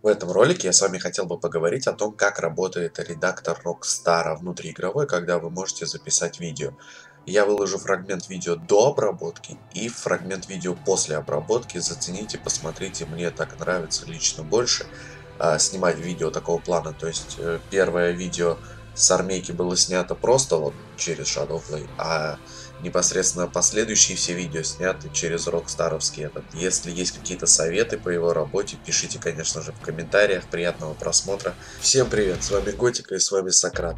В этом ролике я с вами хотел бы поговорить о том, как работает редактор Rockstar внутриигровой, когда вы можете записать видео. Я выложу фрагмент видео до обработки и фрагмент видео после обработки. Зацените, посмотрите, мне так нравится лично больше а, снимать видео такого плана. То есть э, первое видео с армейки было снято просто вот через Shadowplay, а непосредственно последующие все видео сняты через Рокстаровский этот. Если есть какие-то советы по его работе, пишите, конечно же, в комментариях. Приятного просмотра. Всем привет, с вами Готика и с вами Сократ.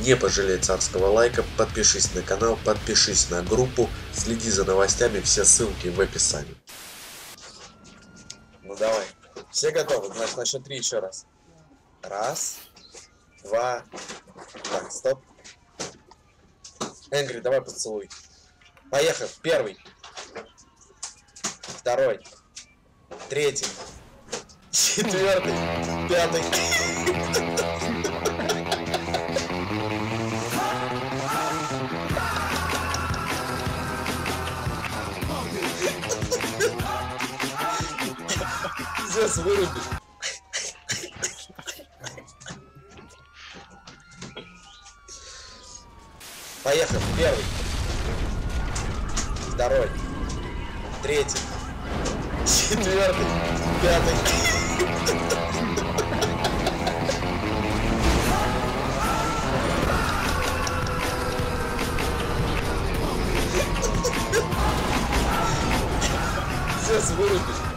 Не пожалей царского лайка, подпишись на канал, подпишись на группу, следи за новостями, все ссылки в описании. Ну давай, все готовы? Значит, на счет три еще раз. Раз, два, так, стоп. Энгри, давай поцелуй. Поехали. Первый. Второй. Третий. Четвертый. Пятый. Пиздец, вырубишь. Поехали. Первый. Второй. Третий. Четвертый. Пятый. Сейчас вырубишь.